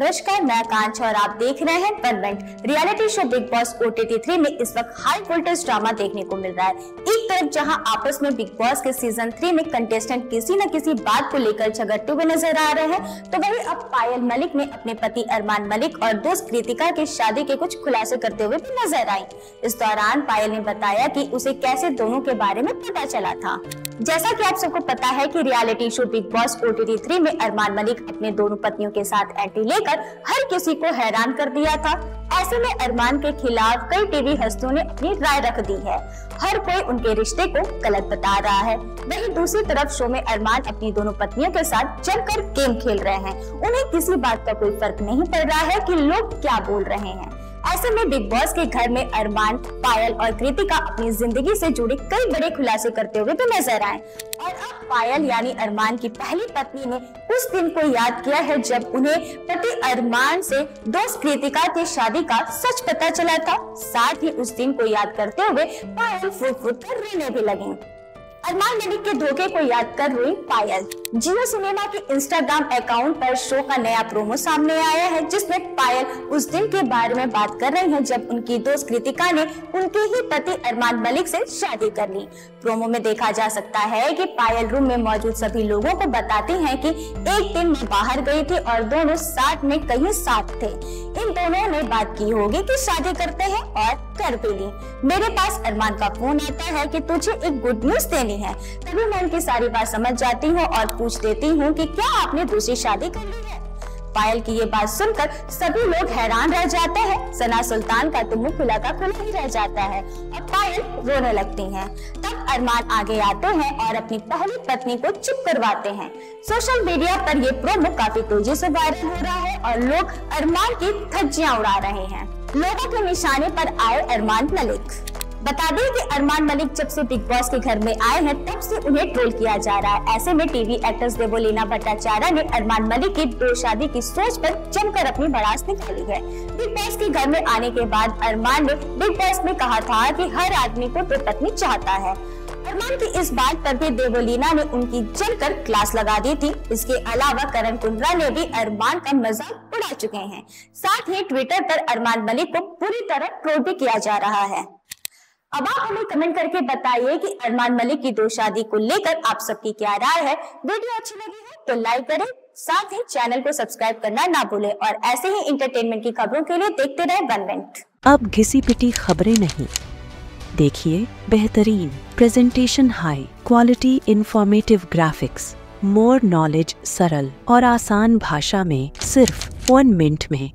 नमस्कार, मैं आकांक्षा और आप देख रहे हैं परवेंट reality show Bigg Boss OTT three में इस वक्त हाई वोल्टेज ड्रामा देखने को मिल रहा है। एक तरफ़ जहाँ आपस में बिग बॉस के सीज़न थ्री में कंटेस्टेंट किसी न किसी बात को लेकर झगड़ते हुए नज़र आ रहे हैं तो वही अब पायल मलिक ने अपने पति अरमान मलिक और दोस्त कृतिका की शादी के कुछ खुलासे करते हुए नज़र आई। इस दौरान पायल ने बताया की उसे कैसे दोनों के बारे में पता चला था। जैसा की आप सबको पता है की reality show Bigg Boss OTT three में अरमान मलिक अपने दोनों पत्नियों के साथ एंट्री लेकर हर किसी को हैरान कर दिया था। ऐसे में अरमान के खिलाफ कई टीवी हस्तियों ने अपनी राय रख दी है। हर कोई उनके रिश्ते को गलत बता रहा है। वहीं दूसरी तरफ़ शो में अरमान अपनी दोनों पत्नियों के साथ जमकर गेम खेल रहे हैं। उन्हें किसी बात का कोई फ़र्क नहीं पड़ रहा है कि लोग क्या बोल रहे हैं। ऐसे में बिग बॉस के घर में अरमान, पायल और कृतिका अपनी ज़िंदगी से जुड़े कई बड़े खुलासे करते हुए भी नज़र आए। और अब पायल यानी अरमान की पहली पत्नी ने उस दिन को याद किया है जब उन्हें पति अरमान से दोस्त कृतिका की शादी का सच पता चला था। साथ ही उस दिन को याद करते हुए पायल फुट फुट कर रोने भी लगी। अरमान मलिक के धोखे को याद कर रोई पायल। जियो सिनेमा के इंस्टाग्राम अकाउंट पर शो का नया प्रोमो सामने आया है, जिसमें पायल उस दिन के बारे में बात कर रही हैं जब उनकी दोस्त कृतिका ने उनके ही पति अरमान मलिक से शादी कर ली। प्रोमो में देखा जा सकता है कि पायल रूम में मौजूद सभी लोगों को बताती हैं कि एक दिन मैं बाहर गई थी और दोनों साथ में कहीं साथ थे। इन दोनों ने बात की होगी कि शादी करते हैं और कर भी ली। मेरे पास अरमान का फ़ोन आता है कि तुझे एक गुड न्यूज़ देनी है। तभी मैं उनकी सारी बात समझ जाती हूँ और पूछ देती हूँ कि क्या आपने दूसरी शादी कर ली है? पायल की ये बात सुनकर सभी लोग हैरान रह जाते हैं। सना सुल्तान का तो मुँह खुला का खुला ही रह जाता है और पायल रोने लगती हैं। तब अरमान आगे आते हैं और अपनी पहली पत्नी को चुप करवाते हैं। सोशल मीडिया पर ये प्रोमो काफ़ी तेज़ी से वायरल हो रहा है और लोग अरमान की धज्जियाँ उड़ा रहे हैं। लोगों के निशाने पर आए अरमान मलिक। बता दें कि अरमान मलिक जब से बिग बॉस के घर में आए हैं, तब से उन्हें ट्रोल किया जा रहा है। ऐसे में टीवी एक्ट्रेस देवोलीना भट्टाचार्य ने अरमान मलिक की दो शादी की सोच पर जमकर अपनी बड़ास निकाली है। बिग बॉस के घर में आने के बाद अरमान ने बिग बॉस में कहा था कि हर आदमी को पत्नी चाहता है। अरमान की इस बात पर भी देवोलीना ने उनकी जमकर क्लास लगा दी थी। इसके अलावा करण कुंद्रा ने भी अरमान का मज़ाक उड़ा चुके हैं। साथ ही ट्विटर पर अरमान मलिक को पूरी तरह ट्रोल भी किया जा रहा है। अब आप हमें कमेंट करके बताइए कि अरमान मलिक की दो शादी को लेकर आप सबकी क्या राय है। वीडियो अच्छी लगी है तो लाइक करें, साथ ही चैनल को सब्सक्राइब करना ना भूलें और ऐसे ही इंटरटेनमेंट की खबरों के लिए देखते रहे मिनट अब घिसी पिटी खबरें नहीं। देखिए बेहतरीन presentation high quality informative graphics more knowledge सरल और आसान भाषा में सिर्फ़ वन मिनट में।